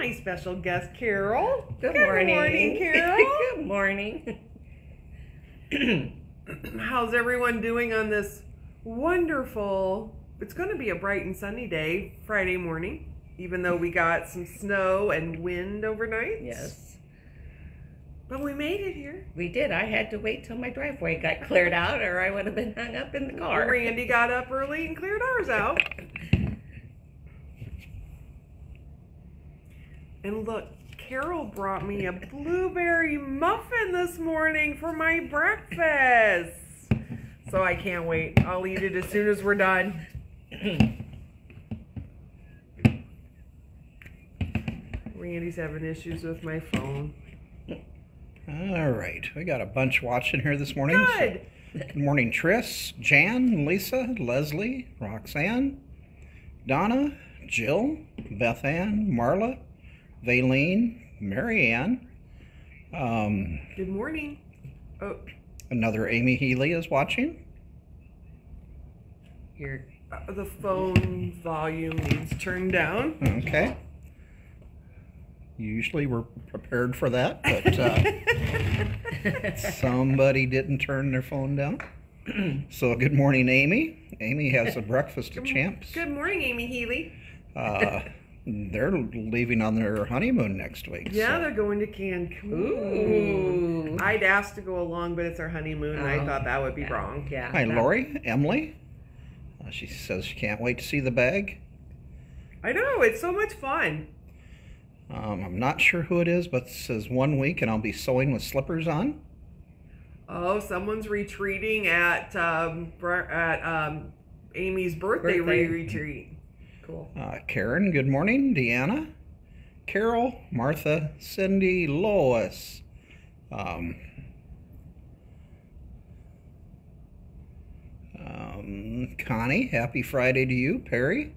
my special guest, Carol. Good, Good morning. morning, Carol. Good morning. How's everyone doing on this wonderful? It's going to be a bright and sunny day Friday morning, even though we got some snow and wind overnight. yes, But we made it here. we did. I had to wait till my driveway got cleared out, or I would have been hung up in the car. Randy got up early and cleared ours out. And look, Carol brought me a blueberry muffin this morning for my breakfast. So I can't wait. I'll eat it as soon as we're done. Randy's having issues with my phone. All right, we got a bunch watching here this morning. so- Good. Good morning, Tris, Jan, Lisa, Leslie, Roxanne, Donna, Jill, Beth Ann, Marla, Valine, Marianne. Um, Good morning. Oh, another Amy Healy is watching. You're uh, the phone volume needs turned down. Okay. Usually we're prepared for that, but uh, somebody didn't turn their phone down. so good morning, Amy. Amy has a breakfast of champs. Good morning, Amy Healy. Uh, they're leaving on their honeymoon next week. Yeah, so- they're going to Cancun. Ooh. I'd asked to go along, but it's our honeymoon, and I Oh, thought that would be yeah, wrong. Yeah. Hi, that- Lori, Emily. Uh, she says she can't wait to see the bag. I know it's so much fun. Um, I'm not sure who it is, but it says one week and I'll be sewing with slippers on. Oh, someone's retreating at um, at um, Amy's birthday, Birthday. re- retreat. Cool. Uh, Karen, good morning. Deanna, Carol, Martha, Cindy, Lois. Um, um, Connie, happy Friday to you. Perry,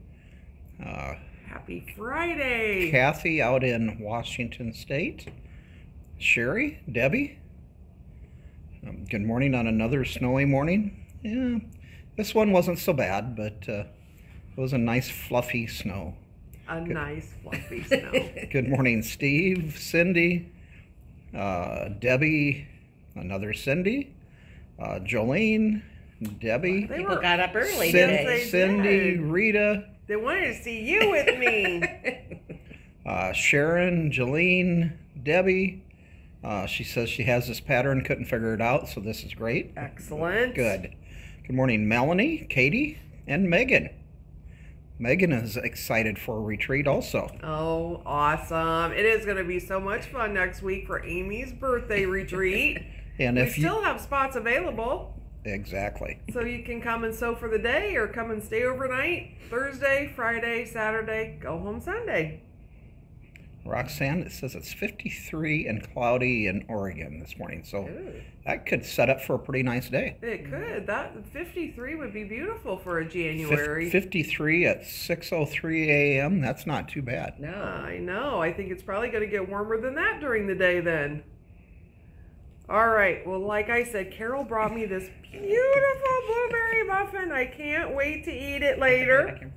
uh, Happy Friday. Kathy out in Washington State. Sherry, Debbie. Um, good morning on another snowy morning. Yeah, this one wasn't so bad, but uh, it was a nice fluffy snow. A nice fluffy snow. Good morning, Steve, Cindy, uh, Debbie, another Cindy, uh, Jolene, Debbie, They People were- got up early Cin- Yes, today. they Cindy, did. Rita, They wanted to see you with me. uh, Sharon, Jolene, Debbie. Uh, she says she has this pattern, couldn't figure it out, so this is great. Excellent. Good. Good morning, Melanie, Katie, and Megan. Megan is excited for a retreat also. Oh, awesome. It is going to be so much fun next week for Amy's birthday retreat. And we if you still have spots available, exactly. so you can come and sew for the day or come and stay overnight Thursday, Friday, Saturday, go home Sunday. Roxanne, it says it's 53 and cloudy in Oregon this morning, so Ooh. that could set up for a pretty nice day. It could. That 53 would be beautiful for a January. 53 at 6:03 a.m. That's not too bad. No. I know. I think it's probably going to get warmer than that during the day then. All right. Well, like I said, Carol brought me this beautiful blueberry muffin. I can't wait to eat it later.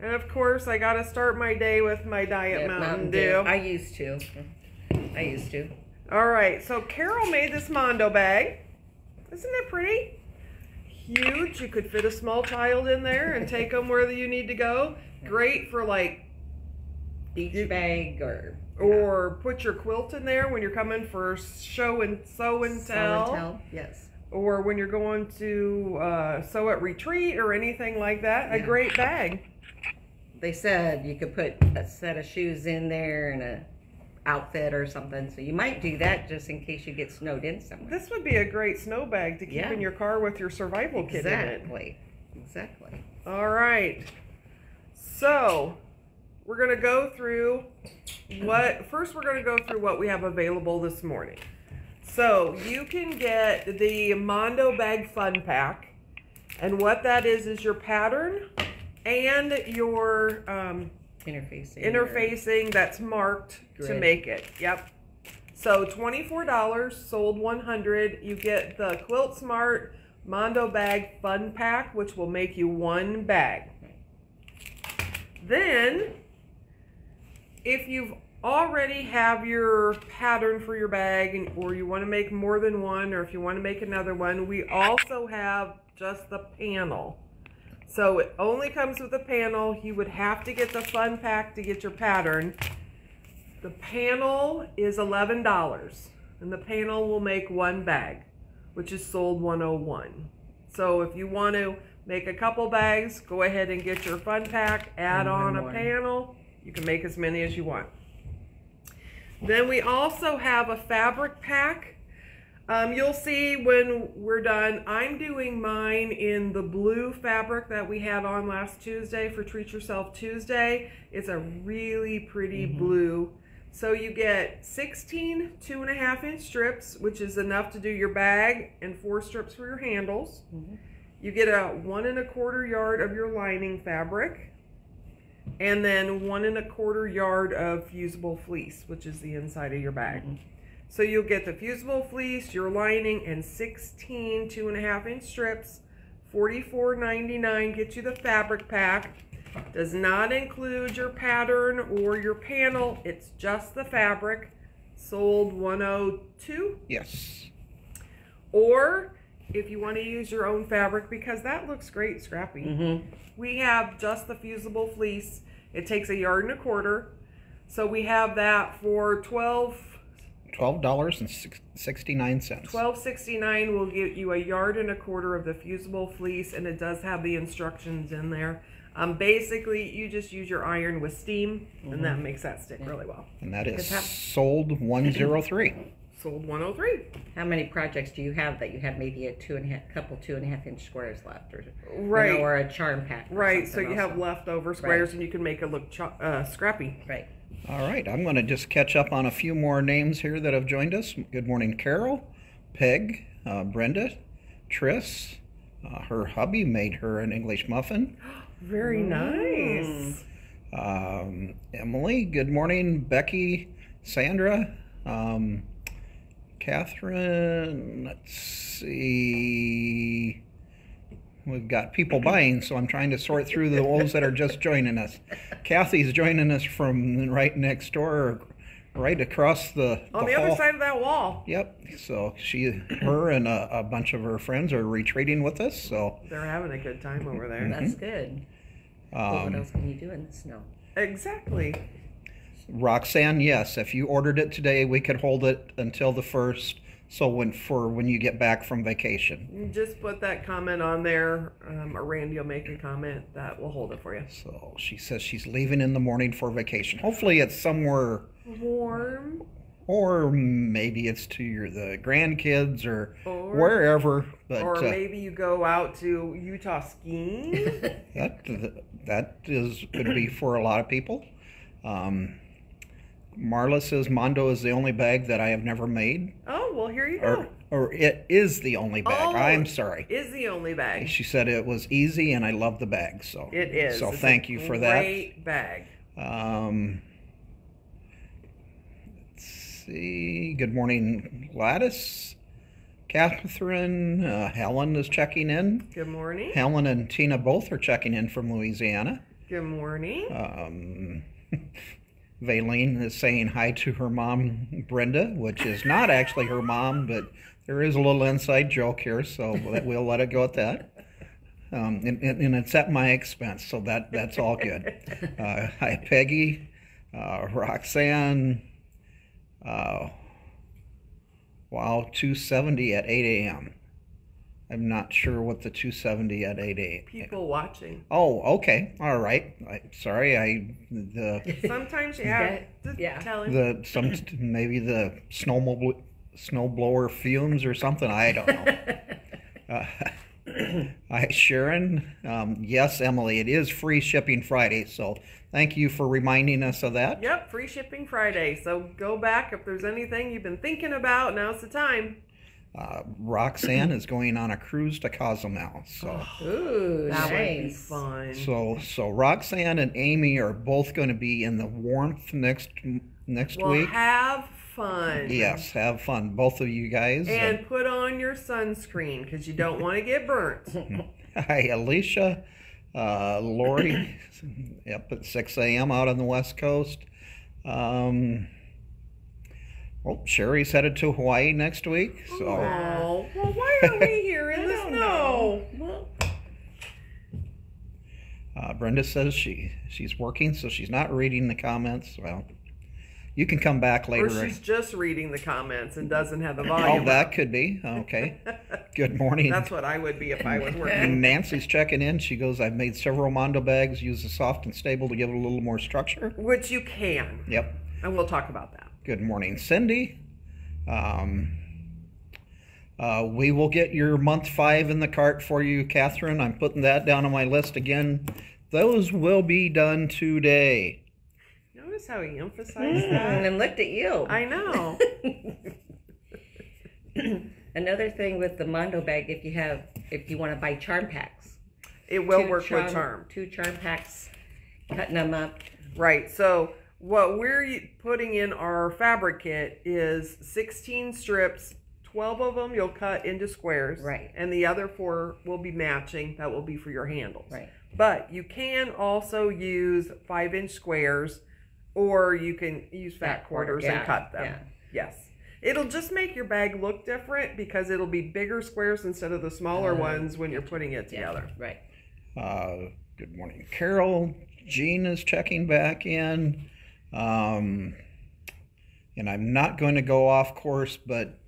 And of course, I got to start my day with my Diet Yeah, Mountain, Dew. I used to. I used to. All right. So Carol made this Mondo bag. Isn't that pretty? Huge. You could fit a small child in there and take them where you need to go. Great for like Beach bag or or put your quilt in there when you're coming for show and sew and tell, tell. Yes. or when you're going to uh, sew at retreat or anything like that. A great bag. They said you could put a set of shoes in there and a outfit or something. So you might do that just in case you get snowed in somewhere. This would be a great snow bag to keep Yeah. in your car with your survival kit in it. Exactly. Exactly. All right. So we're gonna go through what first we're gonna go through what we have available this morning. So you can get the Mondo Bag Fun Pack, and what that is is your pattern and your um, Interfacing. interfacing that's marked to make it. Yep. So twenty-four dollars, sold one hundred. You get the Quilt Smart Mondo Bag Fun Pack, which will make you one bag. Then, if you've already have your pattern for your bag and, or you want to make more than one or if you want to make another one, we also have just the panel. So it only comes with a panel. You would have to get the fun pack to get your pattern. The panel is $11 and the panel will make one bag, which is sold 101. So if you want to make a couple bags, go ahead and get your fun pack, add on a panel. You can make as many as you want. Then we also have a fabric pack. Um, you'll see when we're done, I'm doing mine in the blue fabric that we had on last Tuesday for Treat Yourself Tuesday. It's a really pretty blue. So you get 16 two and a half inch strips, which is enough to do your bag and four strips for your handles. Mhm. You get a one and a quarter yard of your lining fabric and then one and a quarter yard of fusible fleece, which is the inside of your bag. Mhm. So you'll get the fusible fleece, your lining, and 16 two and a half inch strips. $44.99 get you the fabric pack. Does not include your pattern or your panel. It's just the fabric. Sold 102. Yes. Or if you want to use your own fabric, because that looks great, Scrappy. Mhm. We have just the fusible fleece. It takes a yard and a quarter. So we have that for 12 Twelve dollars and sixty-nine cents. Twelve sixty nine will get you a yard and a quarter of the fusible fleece, and it does have the instructions in there. Um, basically, you just use your iron with steam, and that makes that stick really well. And that is Good sold one zero three. Sold one hundred three. How many projects do you have that you have maybe a two and a half, couple two and a half inch squares left, or you Right, know, or a charm pack? or right. So something you have leftover squares, and you can make it look cho- uh, scrappy. right. All right, I'm going to just catch up on a few more names here that have joined us. Good morning, Carol, Peg, uh, Brenda, Triss. Uh, her hubby made her an English muffin. Very nice. Um, Emily, good morning. Becky, Sandra, um, Catherine. Let's see. We've got people buying, so I'm trying to sort through the ones that are just joining us. Kathy's joining us from right next door, right across the, On the the other side of that wall, Yep. So she, her, and a, a bunch of her friends are retreating with us. So they're having a good time over there. That's good. But what um, else can you do in the snow? Exactly. Roxanne, yes. If you ordered it today, we could hold it until the first. So when for when you get back from vacation. Just put that comment on there, um, or Randy will make a comment that will hold it for you. So she says she's leaving in the morning for vacation. Hopefully it's somewhere, Warm or maybe it's to your the grandkids or or wherever. But or uh, maybe you go out to Utah skiing. that that is could be for a lot of people. Um, Marla says Mondo is the only bag that I have never made, oh well, here you go. or or it is the only bag. Oh. I'm sorry. Is the only bag. She said it was easy and I love the bag. So It is. So It's thank you for that. Great bag. Um, let's see. Good morning, Gladys. Catherine, uh, Helen is checking in. Good morning. Helen and Tina both are checking in from Louisiana. Good morning. Um, Valine is saying hi to her mom, Brenda, which is not actually her mom, but there is a little inside joke here, so we'll, let it go at that. Um, and, and, and it's at my expense, so that that's all good. Uh, hi, Peggy, uh, Roxanne. Uh, wow, 270 at 8 a.m. I'm not sure what the 270 at 88. People watching. Oh, okay. All right. I, sorry, I the Sometimes you have to Yeah. tell him. the some maybe the snowmobile snowblower fumes or something. I don't know. Uh, hi, Sharon. Um, yes, Emily. It is free shipping Friday, so thank you for reminding us of that. Yep, free shipping Friday. So go back if there's anything you've been thinking about. Now's the time. Uh, Roxanne is going on a cruise to Cozumel, so. Ooh, That would be fun. So, so Roxanne and Amy are both going to be in the warmth next next well, week. have fun. Yes, have fun, both of you guys. And put on your sunscreen because you don't want to get burnt. Hi, Alicia, uh, Lori, up at 6 a.m. out on the West Coast. Um, well, Sherry's headed to Hawaii next week, so Oh, well, why are we here in I the don't snow? know. Well, uh, Brenda says she she's working, so she's not reading the comments. Well, you can come back later. Or later. she's just reading the comments and doesn't have the volume. Oh, volume. that up. could be okay. Good morning. That's what I would be if I was And working. Nancy's checking in. She goes, I've made several Mondo bags, use the soft and stable to give it a little more structure. Which you can, Yep. and we'll talk about that. Good morning, Cindy. Um, uh, we will get your month five in the cart for you, Catherine. I'm putting that down on my list again. Those will be done today. Notice how he emphasized mm, that? and looked at you. I know. Another thing with the Mondo bag, if you have, if you want to buy charm packs, It will two work with charm. Two charm packs, cutting them up. Right. So what we're putting in our fabric kit is 16 strips. 12 of them you'll cut into squares. Right. And the other four will be matching. That will be for your handles. Right. But you can also use five inch squares or you can use fat, Fat quarter, quarters yeah, and cut them. yeah. Yes. It'll just make your bag look different because it'll be bigger squares instead of the smaller Oh, ones when you're putting it Yeah, together. right. Uh, good morning, Carol. Jean is checking back in. Um, and I'm not going to go off course, but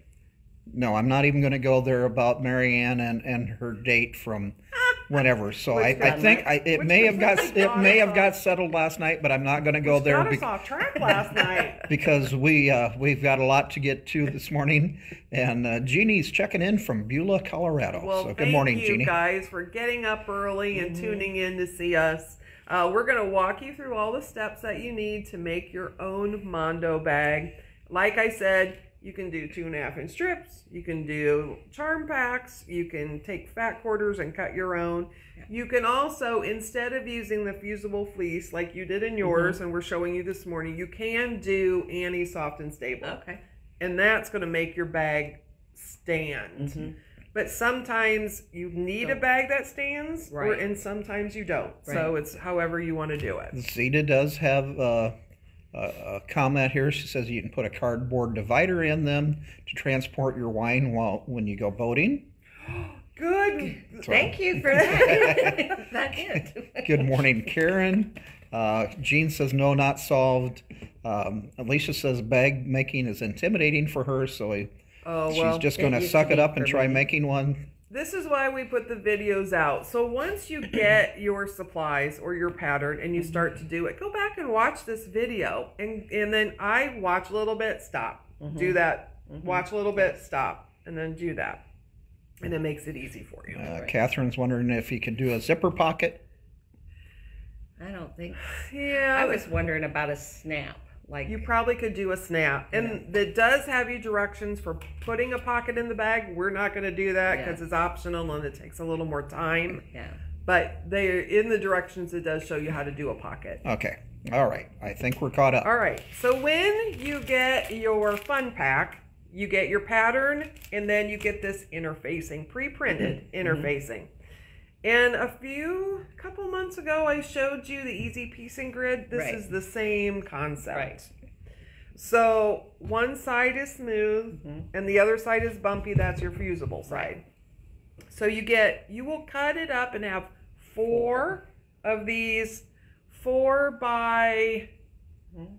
no, I'm not even going to go there about Marianne and, and her date from whenever. So I, I think I, it which may have got it may have got settled last night, but I'm not going to go Which there got us off track last night. because we uh, we've got a lot to get to this morning. And uh, Jeannie's checking in from Beulah, Colorado. Well, so good morning, you Jeannie. guys for getting up early and tuning in to see us. Uh, we're going to walk you through all the steps that you need to make your own Mondo bag. Like I said, you can do two and a half inch strips. You can do charm packs. You can take fat quarters and cut your own. You can also, instead of using the fusible fleece like you did in yours, and we're showing you this morning, you can do Annie Soft and Stable Okay. and that's going to make your bag stand. Mhm. But sometimes you need a Don't. bag that stands, or, Right. and sometimes you don't. So it's however you want to do it. Zeta does have uh, a, a comment here. She says you can put a cardboard divider in them to transport your wine while when you go boating. Good. Thank you for that. That's it. Good morning, Karen. Uh, Jean says no, not solved. Um, Alicia says bag making is intimidating for her, so I, Oh she's just going to suck it up and try me. making one. This is why we put the videos out. So once you get your supplies or your pattern and you start to do it, go back and watch this video, and and then I watch a little bit, stop, do that, watch a little bit, stop, and then do that, and it makes it easy for you. Uh, Catherine's wondering if you could do a zipper pocket. I don't think. Yeah, I was wondering about a snap. Like You probably could do a snap. And that does have you directions for putting a pocket in the bag. We're not going to do that Yeah. because it's optional and it takes a little more time. yeah. But they in the directions it does show you how to do a pocket. Okay, all right. I think we're caught up. All right. So when you get your fun pack, you get your pattern and then you get this interfacing, pre-printed mm-hmm. Mm-hmm. interfacing. And a few couple months ago I showed you the easy piecing grid. This Right. is the same concept. Right. So one side is smooth Mhm. and the other side is bumpy. That's your fusible side. So you get, you will cut it up and have four of these four by Mhm.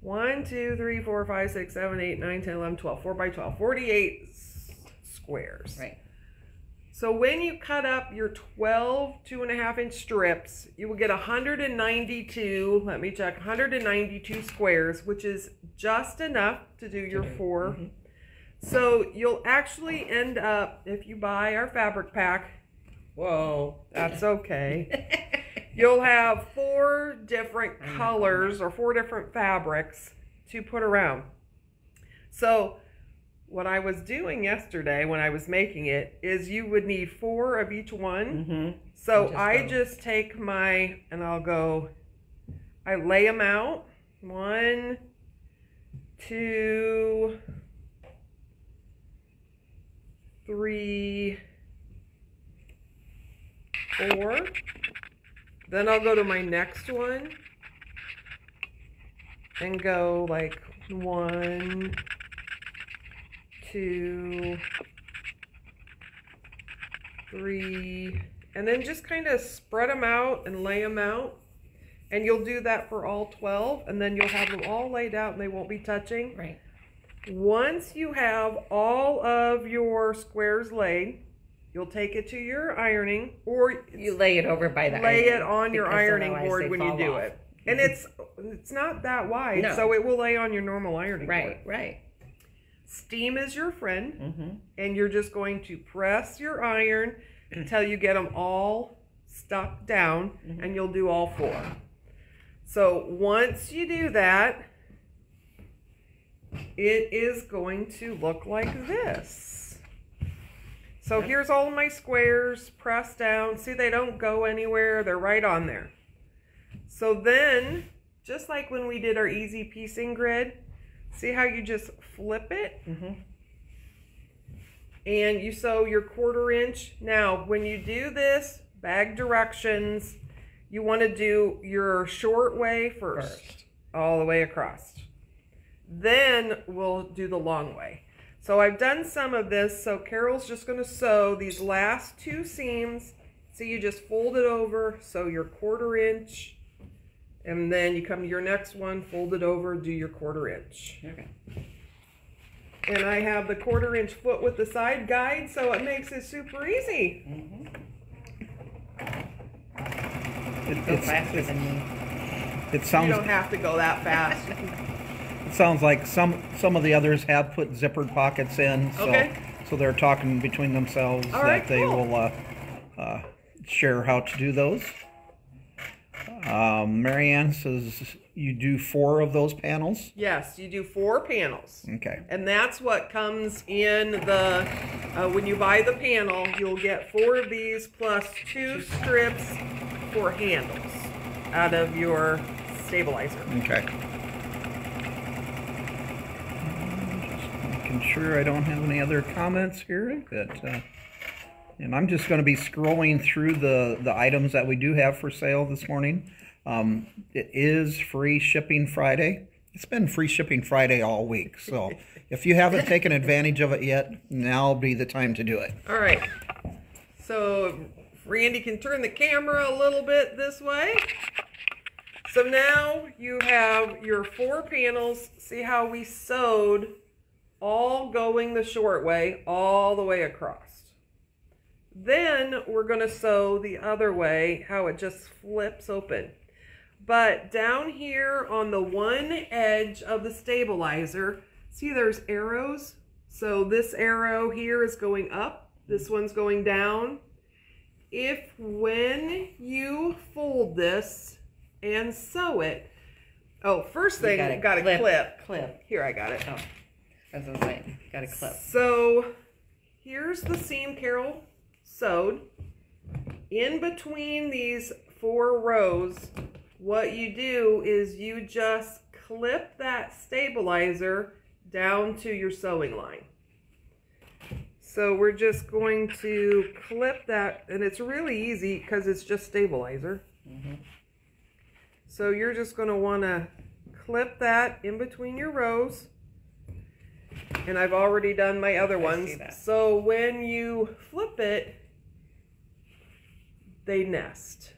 one, two, three, four, five, six, seven, eight, nine, 10, 11, 12, four by 12, 48 s- squares. Right. So when you cut up your 12 two and a half inch strips, you will get 192, let me check, 192 squares, which is just enough to do your 4 Mhm. So you'll actually end up, if you buy our fabric pack, Whoa. that's okay. You'll have four different colors or four different fabrics to put around. So, what I was doing yesterday when I was making it is you would need four of each one. mm-hmm. So just I go. just take my and I'll go. I lay them out. One, two, three, four. Then I'll go to my next one. and go like one, two, three, and then just kind of spread them out and lay them out. And you'll do that for all 12, and then you'll have them all laid out and they won't be touching. Right. Once you have all of your squares laid, you'll take it to your ironing or You lay it over by the lay it on your ironing board when you do off. it. And it's it's not that wide, No. so it will lay on your normal ironing board. Right, right. Steam is your friend, Mm-hmm. and you're just going to press your iron until you get them all stuck down, Mhm. and you'll do all four. So once you do that, it is going to look like this. So here's all of my squares pressed down. See, they don't go anywhere. They're right on there. So then, just like when we did our easy piecing grid, see how you just flip it Mm-hmm. and you sew your quarter inch. Now, when you do this, bag directions, you want to do your short way first, First. all the way across. Then we'll do the long way. So I've done some of this. So Carol's just going to sew these last two seams. So you just fold it over, sew your quarter inch, and then you come to your next one, fold it over, do your quarter inch. Okay. And I have the quarter inch foot with the side guide, so it makes it super easy. Mm-hmm. It, Go it's- faster than me. it sounds. You sounds don't have to go that fast. it sounds like some some of the others have put zippered pockets in. So, Okay. So they're talking between themselves All that right, they cool. will uh, uh, share how to do those. Um, Marianne says you do four of those panels. yes, you do four panels. Okay. And that's what comes in the, uh, when you buy the panel, you'll get four of these plus two strips for handles out of your stabilizer. Okay. Just making sure I don't have any other comments here. That, uh, and I'm just going to be scrolling through the the items that we do have for sale this morning. Um, it is free shipping Friday. It's been free shipping Friday all week. So if you haven't taken advantage of it yet, now be the time to do it. All right. So Randy can turn the camera a little bit this way. So now you have your four panels. See how we sewed all going the short way all the way across. Then we're going to sew the other way, how it just flips open. But down here on the one edge of the stabilizer, see there's arrows? So this arrow here is going up, this one's going down. If when you fold this and sew it, oh, first thing, gotta got a clip. clip. Clip. Here, I got it. Oh, as I was gonna got a clip. So here's the seam Carol sewed. In between these four rows, what you do is you just clip that stabilizer down to your sewing line. So we're just going to clip that, and it's really easy because it's just stabilizer. Mhm. So you're just going to want to clip that in between your rows. And I've already done my other ones. So when you flip it, they nest.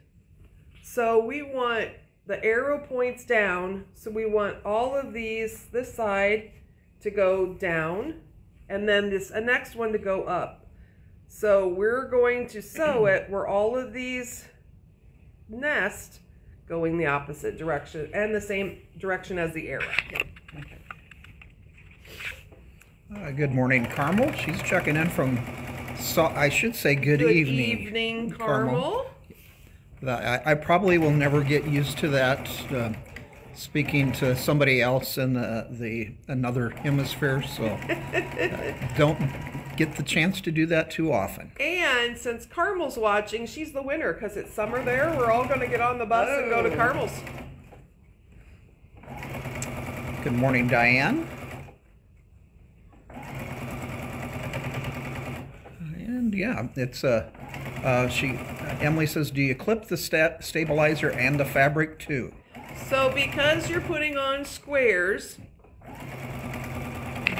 So we want the arrow points down. So we want all of these, this side to go down and then this a next one to go up. So we're going to sew it where all of these nest going the opposite direction and the same direction as the arrow. Uh, good morning, Carmel. She's checking in from. So I should say good, evening. Good evening. evening, Carmel. Carmel. I, I probably will never get used to that. Uh, speaking to somebody else in the, the another hemisphere, so uh, don't get the chance to do that too often. And since Carmel's watching, she's the winner because it's summer there. We're all going to get on the bus and go to Oh. Carmel's. Good morning, Diane. And yeah, it's uh, uh, she. Emily says, "Do you clip the sta- stabilizer and the fabric too?" So because you're putting on squares,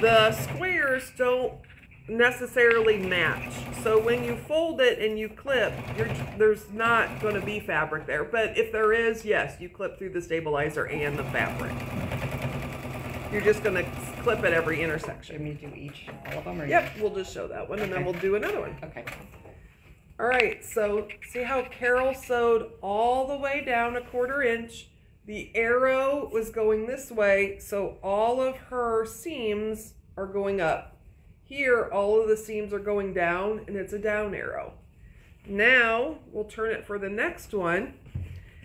the squares don't necessarily match. So when you fold it and you clip, there's not going to be fabric there. But if there is, yes, you clip through the stabilizer and the fabric. You're just going to clip at every Should intersection. we do each, all of them, or? Yep, we'll just show that one and then Okay. we'll do another one. Okay. All right, so see how Carol sewed all the way down a quarter inch. The arrow was going this way, so all of her seams are going up. Here, all of the seams are going down, and it's a down arrow. Now, we'll turn it for the next one.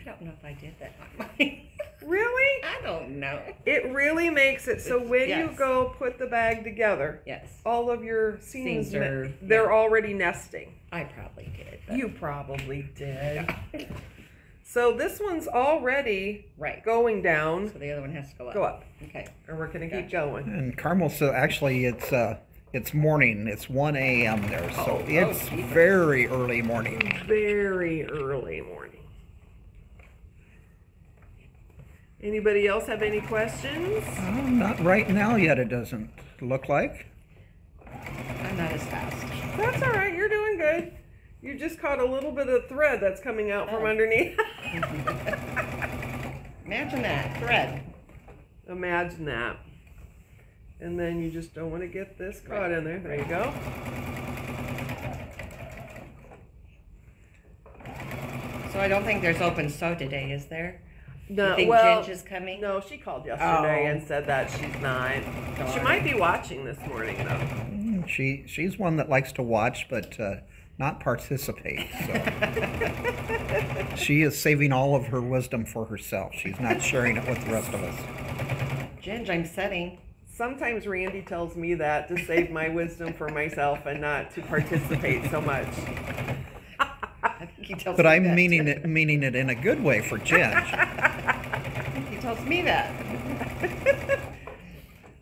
I don't know if I did that on mine. Really? I don't know. It really makes it so when you go put the bag together, Yes, all of your seams, Seams are- they're already nesting. I probably did. but- You probably did. So this one's already Right. going down. So the other one has to go up. Go up. Okay. And we're gonna keep going. And Carmel, so actually it's uh it's morning. It's 1 a.m. there, so Oh, oh, it's Jesus. very early morning. Very early morning. Anybody else have any questions? Uh, not right now yet. It doesn't look like. I'm not as fast. That's all right. You're doing good. You just caught a little bit of thread that's coming out from Oh. underneath. Imagine that thread. Imagine that. And then you just don't want to get this caught Right. in there. There you go. So I don't think there's open sew today, is there? No, you think well, Ginge is coming? No, she called yesterday Oh. and said that she's not. She might be watching this morning though. Mm, She she's one that likes to watch but uh, not participate. So she is saving all of her wisdom for herself. She's not sharing it with the rest of us. Ginge, I'm setting. Sometimes Randy tells me that to save my wisdom for myself and not to participate so much. I think he tells But me I'm that, meaning too. it meaning it in a good way for Ginge. I think he tells me that.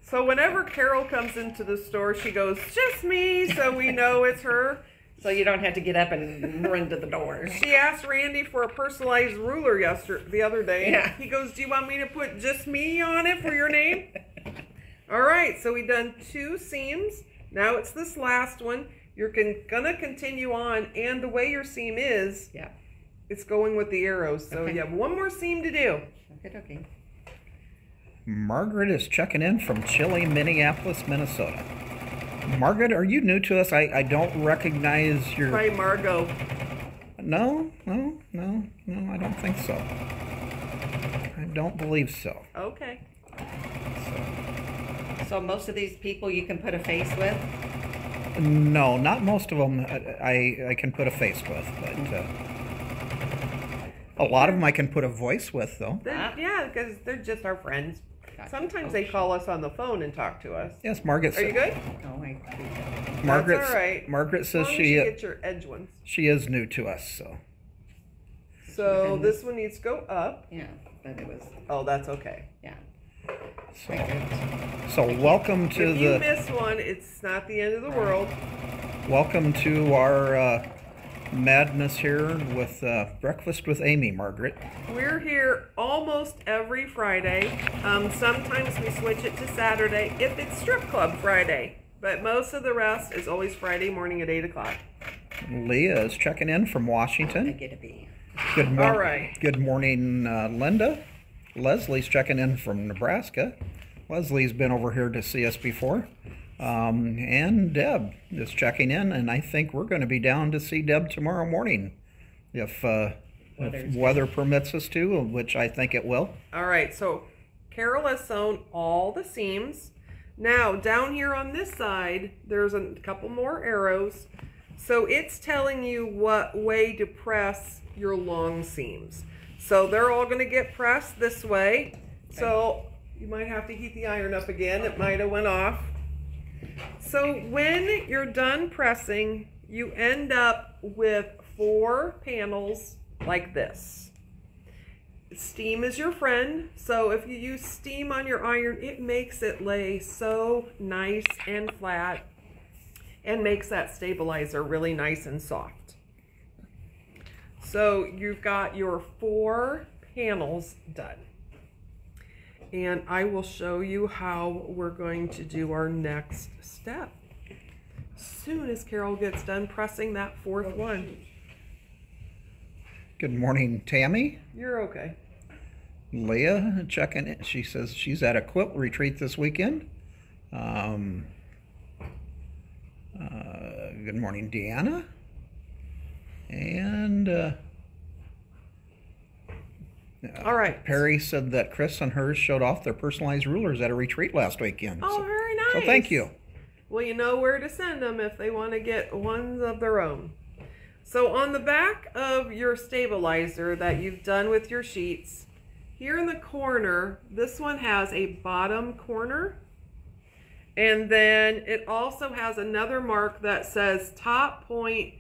So whenever Carol comes into the store, she goes, "Just me," so we know it's her. So you don't have to get up and run to the door. She asked Randy for a personalized ruler yesterday, the other day. Yeah. He goes, "Do you want me to put just me on it for your name?" All right, so we've done two seams. Now it's this last one. You're con- gonna continue on, and the way your seam is, Yeah. It's going with the arrows. So Okay. you have one more seam to do. Okay, okay. Margaret is checking in from chilly Minneapolis, Minnesota. Margaret, are you new to us? I, I don't recognize your. By Margot. No, no, no, no, I don't think so. I don't believe so. Okay. so. So most of these people you can put a face with? No, not most of them I, I can put a face with, but uh, a lot of them I can put a voice with, though. They're, Ah. Yeah, because they're just our friends. Gotcha. Sometimes Oh, they call us on the phone and talk to us. Yes, Margaret. Are you good? Oh, I Margaret. That's all right. Margaret says she you get your edge ones. she is new to us, so So And this one needs to go up. yeah, but it was Oh, that's okay. yeah. so so welcome to if you the miss one, it's not the end of the world. welcome to our uh, madness here with uh, breakfast with Amy, Margaret. We're here almost every Friday. Um, sometimes we switch it to Saturday if it's strip club Friday. But most of the rest is always Friday morning at 8 o'clock. Leah is checking in from I Washington. get a B. Good morning. All right. Good morning, uh, Linda. Leslie's checking in from Nebraska. Leslie's been over here to see us before. Um, and Deb is checking in, and I think we're going to be down to see Deb tomorrow morning, if, uh, if weather permits us to, which I think it will. All right, so Carol has sewn all the seams. Now, down here on this side, there's a couple more arrows. So it's telling you what way to press your long seams. So they're all going to get pressed this way. So you might have to heat the iron up again. It might have went off. So when you're done pressing, you end up with four panels like this. Steam is your friend. So if you use steam on your iron, it makes it lay so nice and flat and makes that stabilizer really nice and soft. So you've got your four panels done. and I will show you how we're going to do our next step. Soon as Carol gets done pressing that fourth one. Good morning, Tammy. You're okay. Leah checking in. She says she's at a quilt retreat this weekend. Um, uh, good morning, Deanna. And uh, All right. Perry said that Chris and hers showed off their personalized rulers at a retreat last weekend. Oh, so, very nice. so thank you. Well, you know where to send them if they want to get ones of their own. So on the back of your stabilizer that you've done with your sheets, here in the corner, this one has a bottom corner. And then it also has another mark that says top point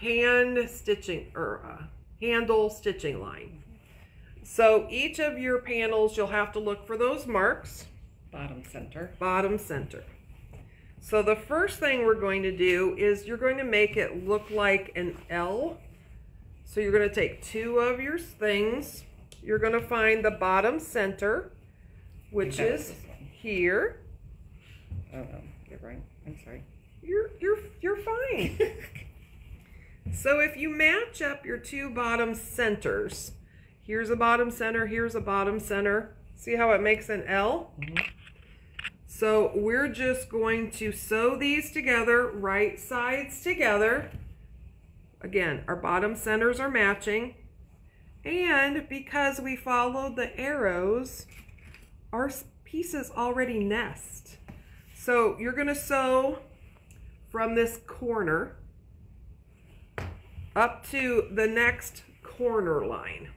hand stitching or uh, handle stitching line. So each of your panels, you'll have to look for those marks, Bottom center. bottom center. So the first thing we're going to do is you're going to make it look like an L. So you're going to take two of your things. You're going to find the bottom center, which is here. Oh, no, you're right. I'm sorry. You're you're you're fine. so if you match up your two bottom centers, here's a bottom center, here's a bottom center. See how it makes an L? Mhm. So we're just going to sew these together, right sides together. Again, our bottom centers are matching. And because we followed the arrows, our pieces already nest. So you're gonna sew from this corner up to the next corner line.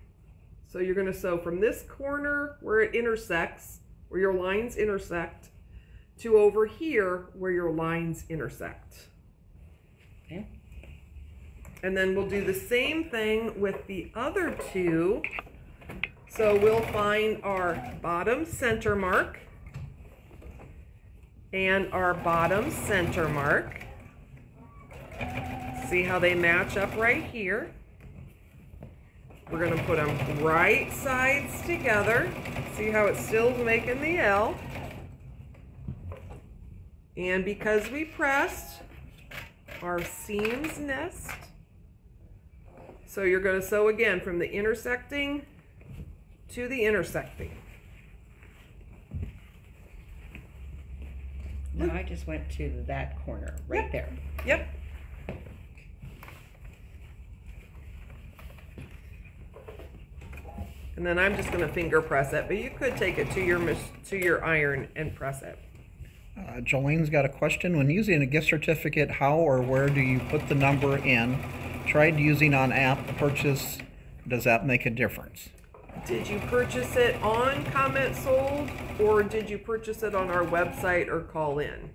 So you're gonna sew from this corner where it intersects, where your lines intersect, to over here where your lines intersect. Okay. And then we'll do the same thing with the other two. So we'll find our bottom center mark and our bottom center mark. See how they match up right here. We're gonna put them right sides together. See how it's still making the L. And because we pressed, our seams nest. So you're going to sew again from the intersecting to the intersecting. No, I just went to that corner right Yep. there. Yep. And then I'm just going to finger press it, but you could take it to your to your iron and press it. Uh, Jolene's got a question. When using a gift certificate, how or where do you put the number in? Tried using on app purchase. Does that make a difference? Did you purchase it on CommentSold or did you purchase it on our website or call in?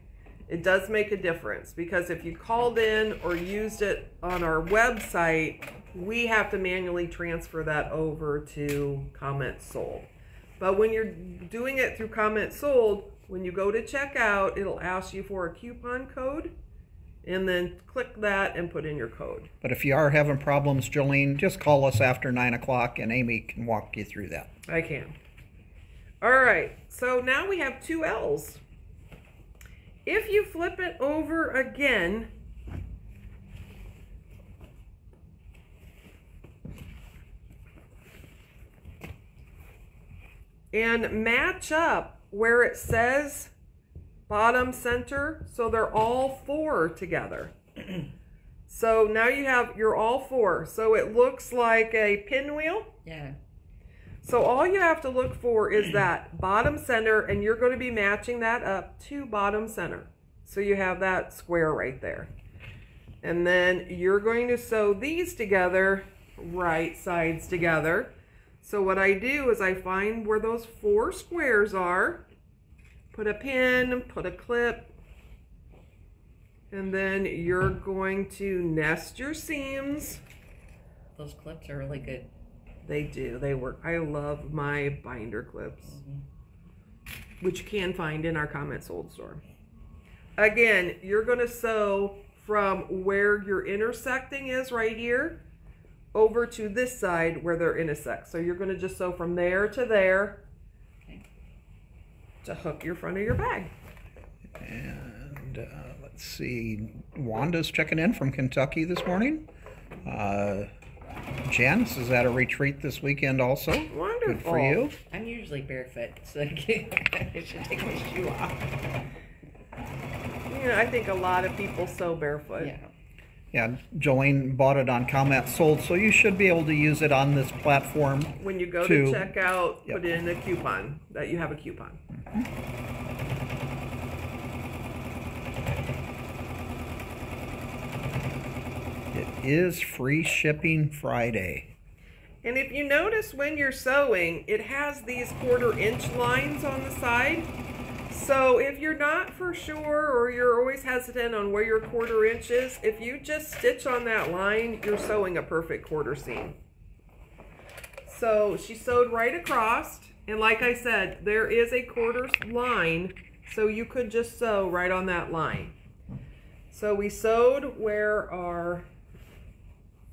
It does make a difference because if you called in or used it on our website, we have to manually transfer that over to CommentSold. But when you're doing it through CommentSold, when you go to checkout, it'll ask you for a coupon code and then click that and put in your code. But if you are having problems, Jolene, just call us after nine o'clock and Amy can walk you through that. I can. All right, so now we have two L's. If you flip it over again, and match up where it says bottom center, so they're all four together. so now you have, you're all four. So it looks like a pinwheel. Yeah. So all you have to look for is that bottom center and you're going to be matching that up to bottom center. So you have that square right there. And then you're going to sew these together, right sides together. So what I do is I find where those four squares are, put a pin, put a clip, and then you're going to nest your seams. Those clips are really good. They do. They work. I love my binder clips, mm-hmm. which you can find in our CommentSold store. Again, you're going to sew from where your intersecting is right here over to this side where they're intersect. So you're going to just sew from there to there. Okay. to hook your front of your bag. And uh, let's see, Wanda's checking in from Kentucky this morning. Uh, Janice is at a retreat this weekend also. Wonderful. Good for you. I'm usually barefoot, so I should take my shoe off. Yeah, I think a lot of people sew barefoot. Yeah. Yeah, Jolene bought it on CommentSold, so you should be able to use it on this platform. When you go to, To- check out, Yep. put in a coupon that you have a coupon. It is free shipping Friday. And if you notice when you're sewing, it has these quarter inch lines on the side. So if you're not for sure or you're always hesitant on where your quarter inch is, if you just stitch on that line, you're sewing a perfect quarter seam. So she sewed right across, and like I said, there is a quarter line, so you could just sew right on that line. So we sewed where our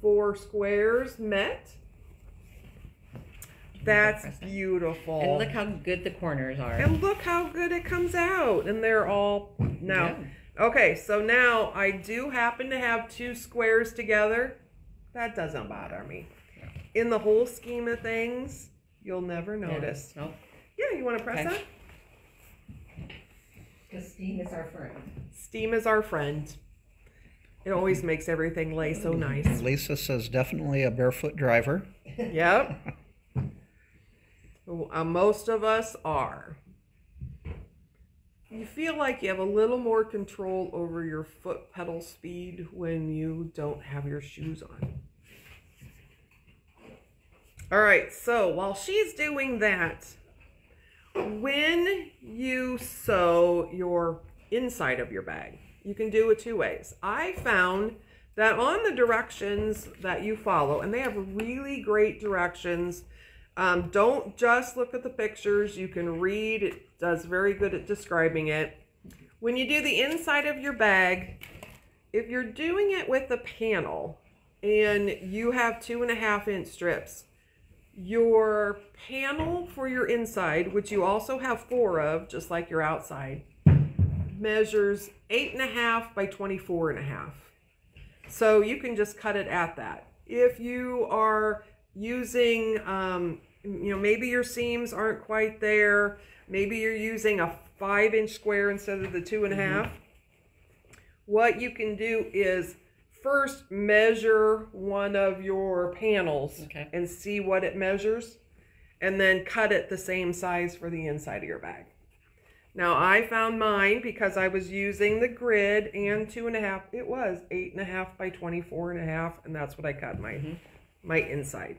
four squares met. That's Press beautiful. And look how good the corners are. And look how good it comes out. And they're all now. Okay, so now I do happen to have two squares together. That doesn't bother me. In the whole scheme of things, you'll never notice. Nope. Yeah, you want to press Okay. that? Because steam is our friend. Steam is our friend. It always makes everything lay so mm-hmm. nice. Lisa says definitely a barefoot driver. Yep. Uh, most of us are. You feel like you have a little more control over your foot pedal speed when you don't have your shoes on. All right, so while she's doing that, when you sew your inside of your bag, you can do it two ways. I found that on the directions that you follow, and they have really great directions. Um, don't just look at the pictures. You can read. It does very good at describing it. When you do the inside of your bag, if you're doing it with a panel and you have two and a half inch strips, your panel for your inside, which you also have four of, just like your outside, measures eight and a half by 24 and a half. So you can just cut it at that. If you are using, um, you know, maybe your seams aren't quite there, maybe you're using a five inch square instead of the two and a mm-hmm. half. What you can do is first measure one of your panels Okay. and see what it measures, and then cut it the same size for the inside of your bag. Now I found mine because I was using the grid and two and a half. It was eight and a half by 24 and a half, and that's what I cut my mm-hmm. my inside.